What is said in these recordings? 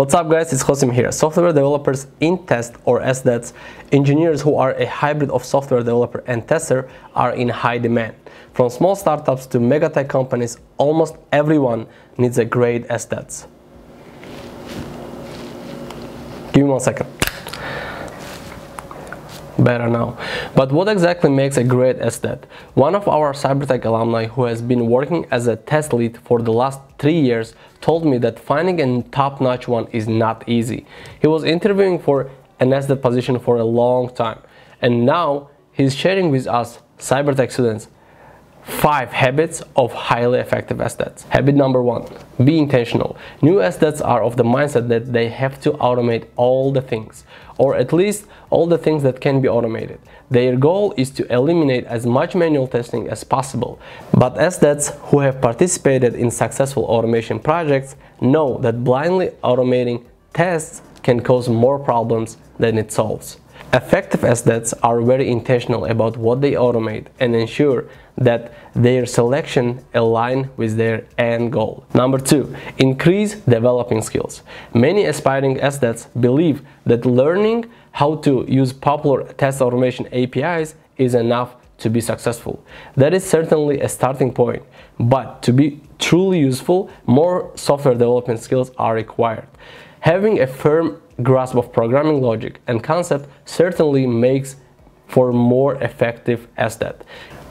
What's up guys, it's Hosim here. Software developers in test or SDETs, engineers who are a hybrid of software developer and tester are in high demand. From small startups to mega tech companies, almost everyone needs a great SDETs. Give me one second better now. But what exactly makes a great SDET? One of our Cybertek alumni who has been working as a test lead for the last three years told me that finding a top-notch one is not easy. He was interviewing for an SDET position for a long time and now he's sharing with us Cybertek students 5 habits of highly effective SDETs. Habit number 1. Be intentional. New SDETs are of the mindset that they have to automate all the things, or at least all the things that can be automated. Their goal is to eliminate as much manual testing as possible. But SDETs who have participated in successful automation projects know that blindly automating tests can cause more problems than it solves. Effective SDETs are very intentional about what they automate and ensure that their selection align with their end goal. Number two, increase developing skills. Many aspiring SDETs believe that learning how to use popular test automation APIs is enough to be successful. That is certainly a starting point, but to be truly useful, more software development skills are required. Having a firm grasp of programming logic and concept certainly makes for more effective SDET.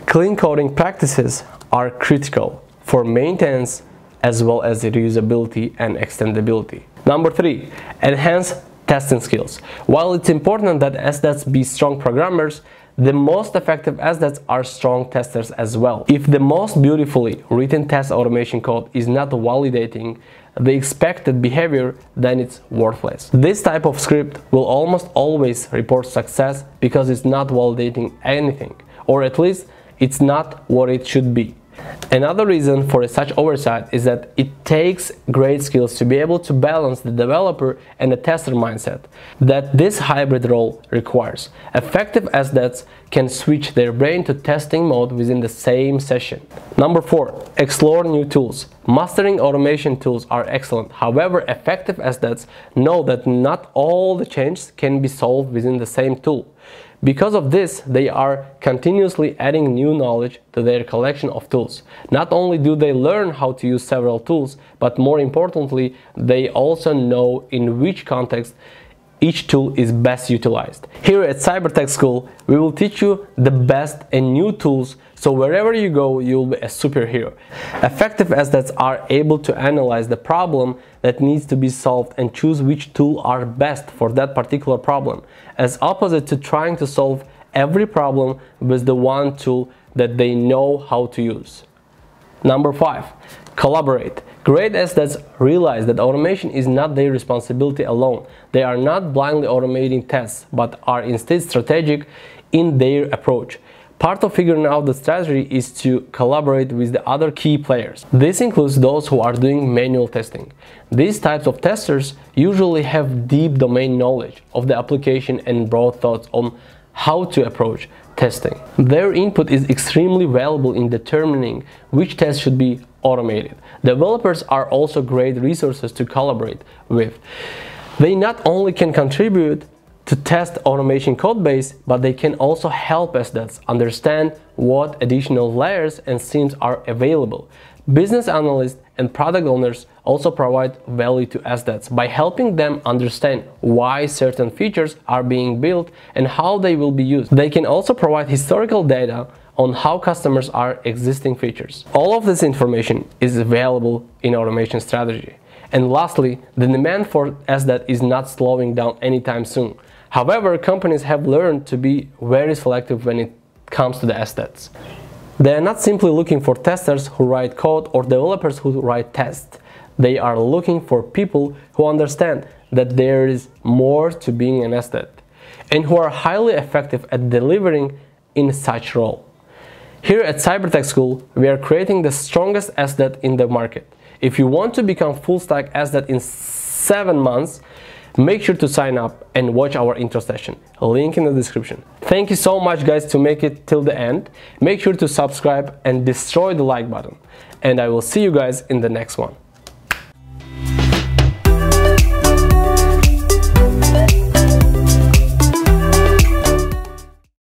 Clean coding practices are critical for maintenance as well as reusability and extendability. Number three, enhance testing skills. While it's important that SDETs be strong programmers, the most effective SDETs are strong testers as well. If the most beautifully written test automation code is not validating the expected behavior, then it's worthless. This type of script will almost always report success because it's not validating anything, or at least it's not what it should be. Another reason for such oversight is that it takes great skills to be able to balance the developer and the tester mindset that this hybrid role requires. Effective SDETs can switch their brain to testing mode within the same session. Number 4. Explore new tools. Mastering automation tools are excellent. However, effective SDETs know that not all the changes can be solved within the same tool. Because of this, they are continuously adding new knowledge to their collection of tools. Not only do they learn how to use several tools, but more importantly, they also know in which context each tool is best utilized. Here at Cybertek School, we will teach you the best and new tools so wherever you go, you'll be a superhero. Effective SDETs are able to analyze the problem that needs to be solved and choose which tool are best for that particular problem, as opposite to trying to solve every problem with the one tool that they know how to use. Number 5. Collaborate. Great SDETs realize that automation is not their responsibility alone. They are not blindly automating tests, but are instead strategic in their approach. Part of figuring out the strategy is to collaborate with the other key players. This includes those who are doing manual testing. These types of testers usually have deep domain knowledge of the application and broad thoughts on how to approach testing. Their input is extremely valuable in determining which tests should be automated. Developers are also great resources to collaborate with. They not only can contribute to test automation code base, but they can also help SDETs understand what additional layers and scenes are available. Business analysts and product owners also provide value to SDETs by helping them understand why certain features are being built and how they will be used. They can also provide historical data on how customers are existing features. All of this information is available in automation strategy. And lastly, the demand for SDET is not slowing down anytime soon. However, companies have learned to be very selective when it comes to the SDETs. They are not simply looking for testers who write code or developers who write tests. They are looking for people who understand that there is more to being an SDET and who are highly effective at delivering in such role. Here at Cybertek School, we are creating the strongest SDET in the market. If you want to become full stack SDET in 7 months, Make sure to sign up and watch our intro session, link in the description. Thank you so much guys to make it till the end. Make sure to subscribe and destroy the like button. And I will see you guys in the next one.